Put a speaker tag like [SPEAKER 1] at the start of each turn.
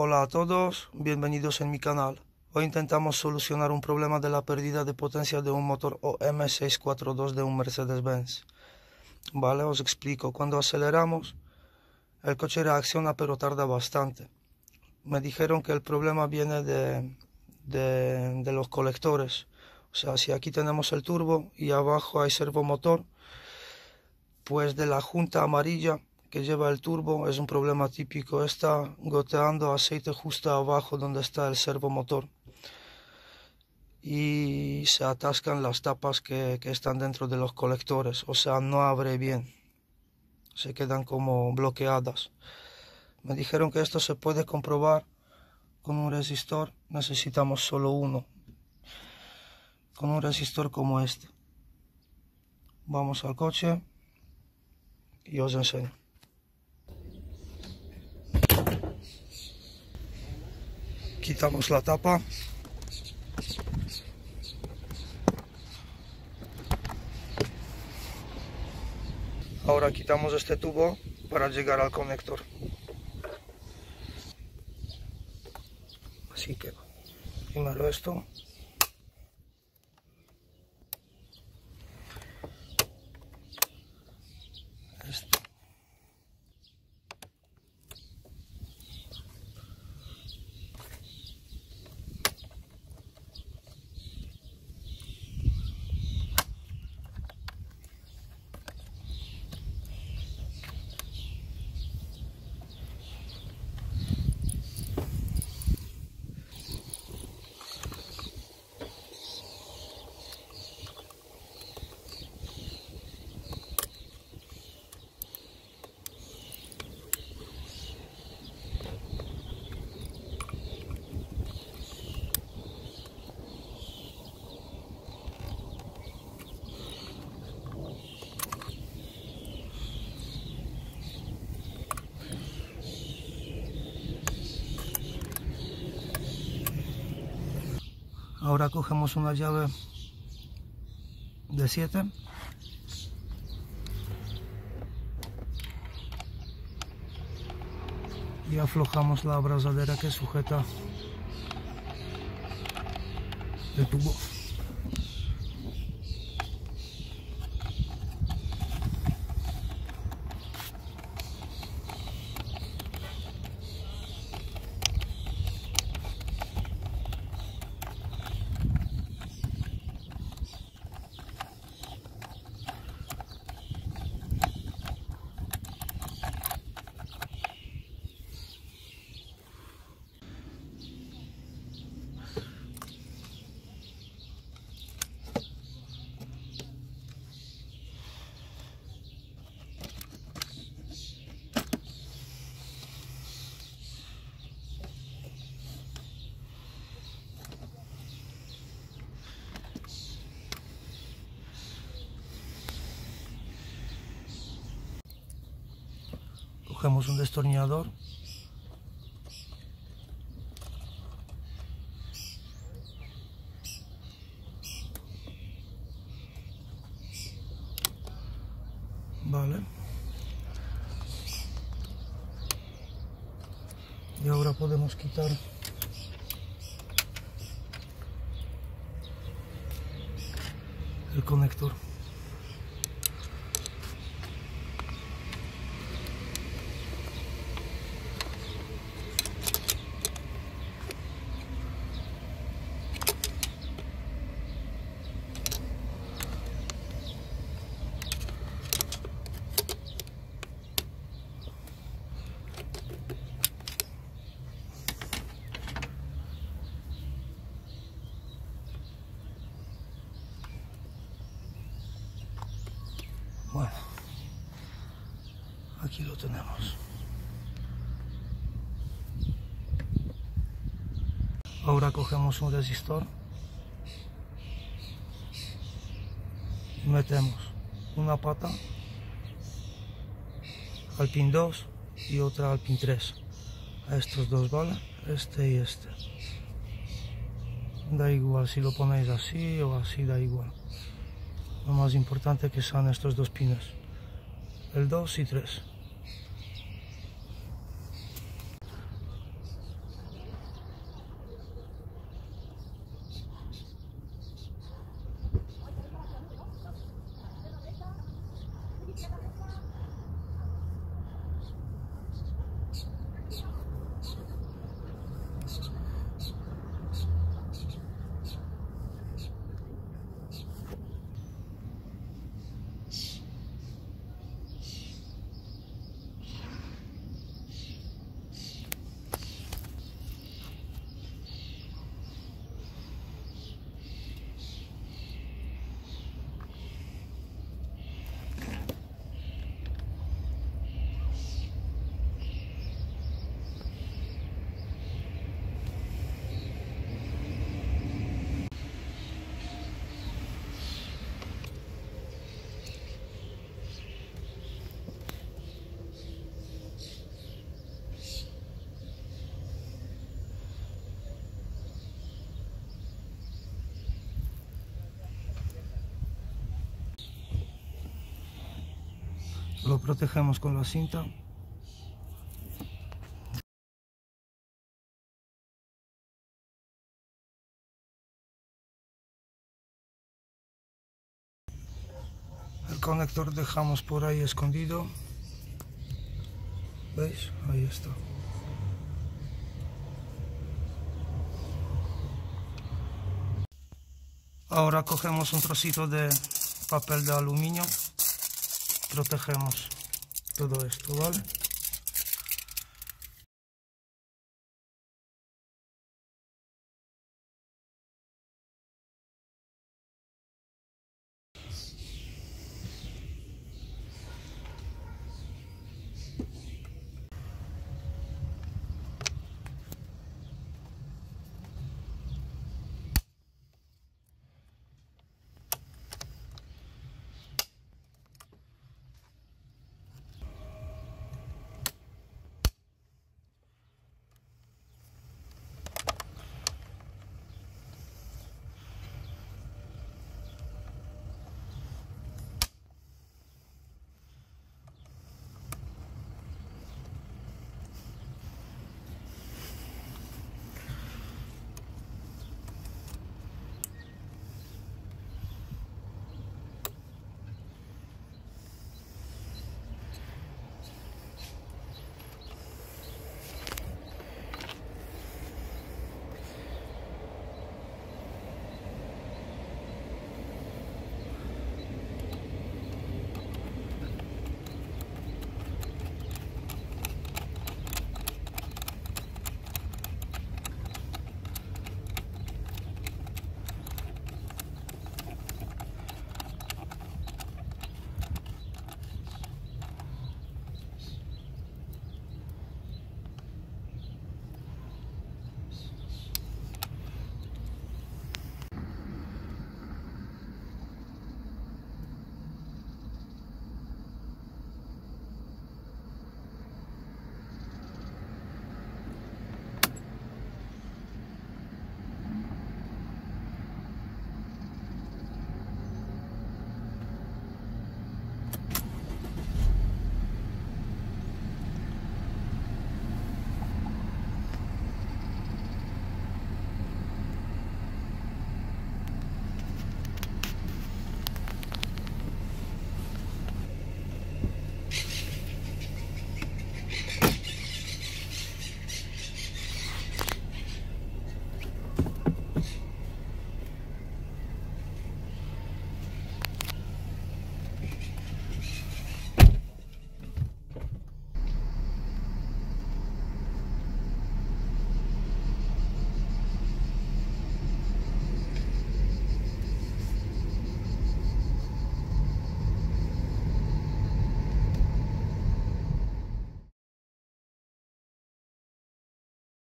[SPEAKER 1] Hola a todos, bienvenidos en mi canal. Hoy intentamos solucionar un problema de la pérdida de potencia de un motor OM642 de un Mercedes-Benz. Vale, os explico. Cuando aceleramos, el coche reacciona pero tarda bastante. Me dijeron que el problema viene de, de, de los colectores. O sea, si aquí tenemos el turbo y abajo hay servomotor, pues de la junta amarilla que lleva el turbo es un problema típico. Está goteando aceite justo abajo donde está el servomotor. Y se atascan las tapas que, que están dentro de los colectores. O sea, no abre bien. Se quedan como bloqueadas. Me dijeron que esto se puede comprobar con un resistor. Necesitamos solo uno. Con un resistor como este. Vamos al coche y os enseño. Quitamos la tapa. Ahora quitamos este tubo para llegar al conector. Así que primero esto. Ahora cogemos una llave de 7 y aflojamos la abrazadera que sujeta el tubo. Un destornillador. Vale. Y ahora podemos quitar el conector aquí lo tenemos. Ahora cogemos un resistor y metemos una pata al pin 2 y otra al pin 3. A estos dos, ¿vale? Este y este. Da igual si lo ponéis así o así, da igual. Lo más importante que son estos dos pines. El 2 y 3. Lo protegemos con la cinta. El conector dejamos por ahí escondido. ¿Veis? Ahí está. Ahora cogemos un trocito de papel de aluminio, protegemos todo esto, ¿vale?